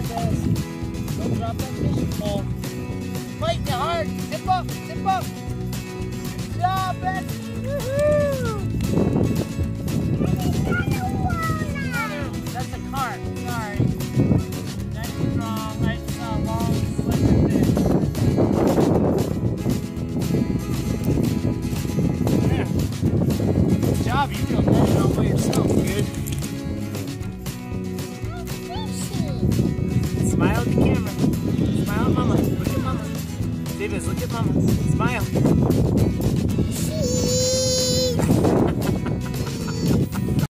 it is. Don't drop that fishing pole. Fighting it hard. Tip up, tip up. Good job, Ben. That's a carp. Sorry. That's a long, slender fish. Yeah. Good job, you Jabez, look at mama. Smile.